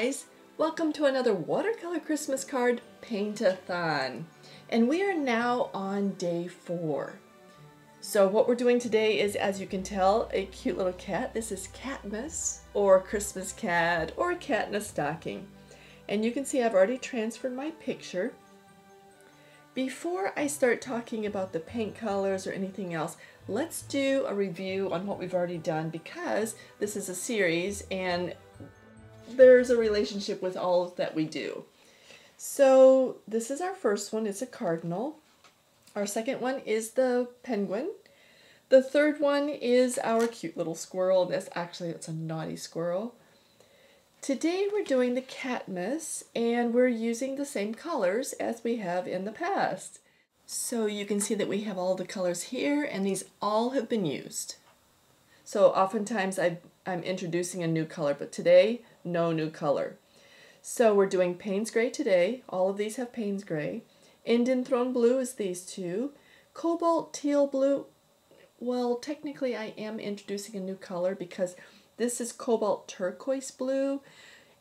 guys, welcome to another watercolor Christmas card paint-a-thon. And we are now on day four. So what we're doing today is, as you can tell, a cute little cat. This is Catmas, or Christmas cat, or cat in a stocking. And you can see I've already transferred my picture. Before I start talking about the paint colors or anything else, let's do a review on what we've already done because this is a series and there's a relationship with all that we do. So this is our first one, it's a cardinal. Our second one is the penguin. The third one is our cute little squirrel. This actually it's a naughty squirrel. Today we're doing the Catmas and we're using the same colors as we have in the past. So you can see that we have all the colors here and these all have been used. So oftentimes I, I'm introducing a new color, but today no new color. So we're doing Payne's Gray today. All of these have Payne's Gray. Indanthrone Blue is these two. Cobalt Teal Blue, well, technically I am introducing a new color because this is Cobalt Turquoise Blue,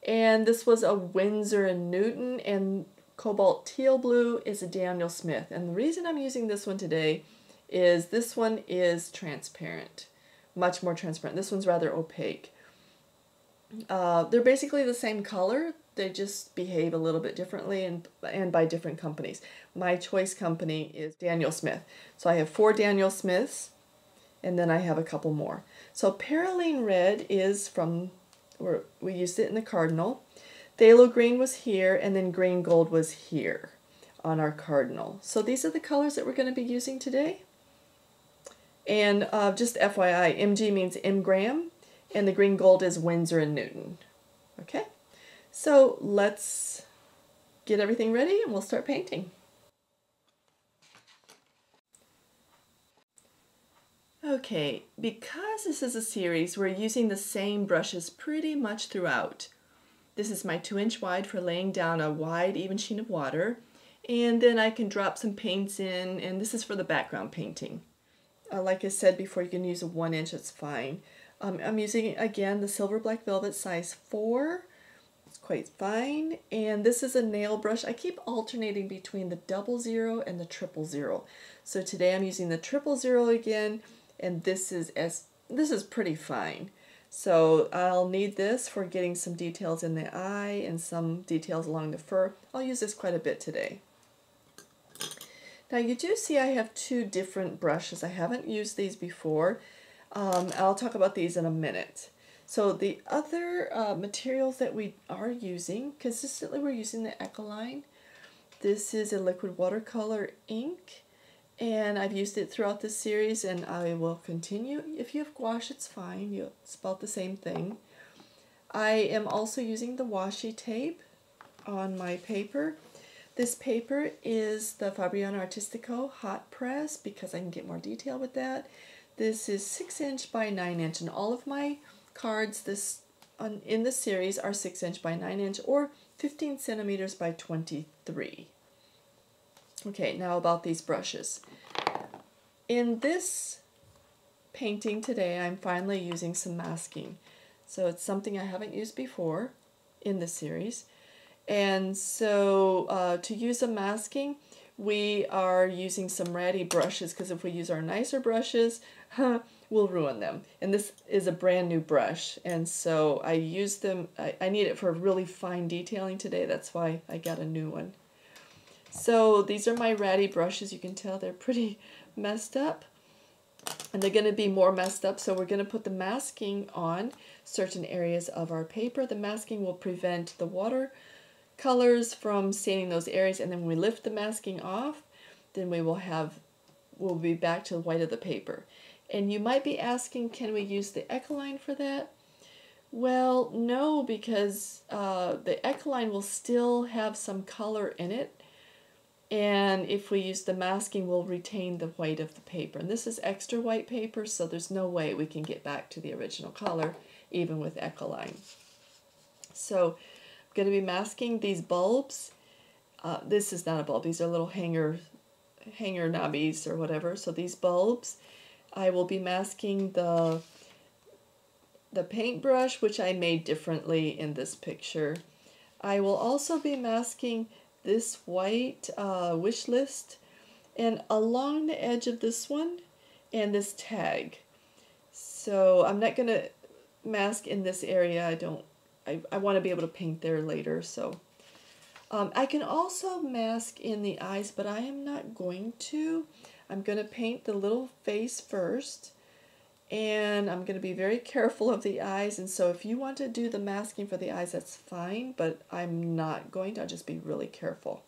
and this was a Winsor and Newton, and Cobalt Teal Blue is a Daniel Smith. And the reason I'm using this one today is this one is transparent, much more transparent. This one's rather opaque. Uh, they're basically the same color. They just behave a little bit differently and, and by different companies. My choice company is Daniel Smith. So I have four Daniel Smiths and then I have a couple more. So Perylene Red is from, where we used it in the Cardinal. Phthalo Green was here and then Green Gold was here on our Cardinal. So these are the colors that we're going to be using today. And uh, just FYI, MG means M gram and the green gold is Winsor and Newton. Okay, so let's get everything ready and we'll start painting. Okay, because this is a series, we're using the same brushes pretty much throughout. This is my 2 inch wide for laying down a wide even sheen of water. And then I can drop some paints in, and this is for the background painting. Uh, like I said before, you can use a 1 inch, it's fine. Um, I'm using, again, the Silver Black Velvet size 4. It's quite fine. And this is a nail brush. I keep alternating between the double zero and the triple zero. So today I'm using the triple zero again, and this is as this is pretty fine. So I'll need this for getting some details in the eye and some details along the fur. I'll use this quite a bit today. Now you do see I have two different brushes. I haven't used these before. Um, I'll talk about these in a minute. So the other uh, materials that we are using, consistently we're using the Ecoline. This is a liquid watercolor ink and I've used it throughout this series and I will continue. If you have gouache, it's fine. You, it's about the same thing. I am also using the washi tape on my paper. This paper is the Fabriano Artistico hot press because I can get more detail with that. This is 6 inch by 9 inch and all of my cards this on, in this series are 6 inch by 9 inch or 15 centimeters by 23. Okay, now about these brushes. In this painting today, I'm finally using some masking. So it's something I haven't used before in the series. And so uh, to use a masking, we are using some ratty brushes because if we use our nicer brushes, we'll ruin them. And this is a brand new brush. And so I use them, I, I need it for really fine detailing today. That's why I got a new one. So these are my ratty brushes. You can tell they're pretty messed up. And they're going to be more messed up. So we're going to put the masking on certain areas of our paper. The masking will prevent the water colors from staining those areas. And then when we lift the masking off, then we will have, we'll be back to the white of the paper. And you might be asking, can we use the Ecoline for that? Well, no, because uh, the Ecoline will still have some color in it. And if we use the masking, we'll retain the white of the paper. And this is extra white paper, so there's no way we can get back to the original color, even with Ecoline. So I'm going to be masking these bulbs. Uh, this is not a bulb. These are little hanger, hanger knobbies or whatever. So these bulbs I will be masking the the paintbrush, which I made differently in this picture. I will also be masking this white uh, wish list and along the edge of this one and this tag. So I'm not going to mask in this area. I don't, I, I want to be able to paint there later. So um, I can also mask in the eyes, but I am not going to. I'm going to paint the little face first and I'm going to be very careful of the eyes and so if you want to do the masking for the eyes that's fine but I'm not going to I'll just be really careful.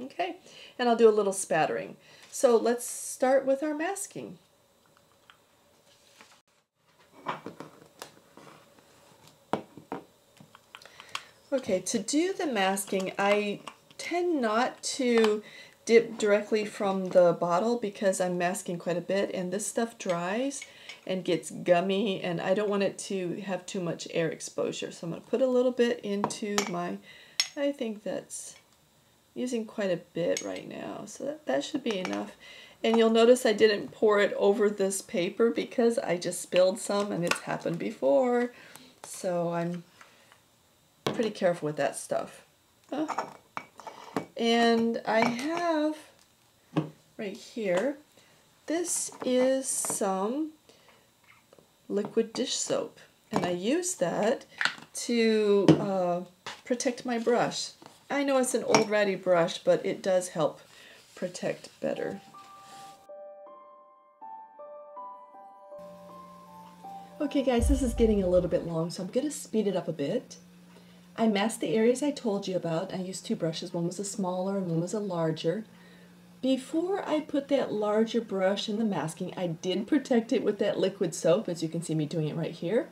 Okay and I'll do a little spattering. So let's start with our masking. Okay to do the masking I tend not to dip directly from the bottle because I'm masking quite a bit and this stuff dries and gets gummy and I don't want it to have too much air exposure. So I'm going to put a little bit into my, I think that's using quite a bit right now. So that, that should be enough. And you'll notice I didn't pour it over this paper because I just spilled some and it's happened before. So I'm pretty careful with that stuff. Huh? And I have right here, this is some liquid dish soap. And I use that to uh, protect my brush. I know it's an old ratty brush, but it does help protect better. Okay guys, this is getting a little bit long, so I'm going to speed it up a bit. I masked the areas I told you about. I used two brushes. One was a smaller and one was a larger. Before I put that larger brush in the masking, I did protect it with that liquid soap, as you can see me doing it right here.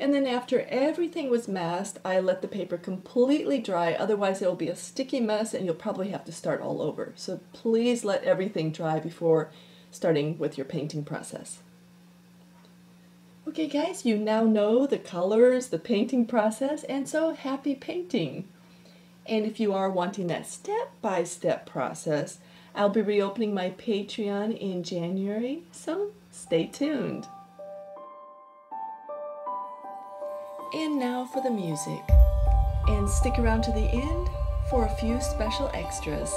And then after everything was masked, I let the paper completely dry, otherwise it will be a sticky mess and you'll probably have to start all over. So please let everything dry before starting with your painting process. Okay guys, you now know the colors, the painting process, and so happy painting. And if you are wanting that step-by-step -step process, I'll be reopening my Patreon in January, so stay tuned. And now for the music. And stick around to the end for a few special extras.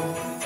Bye.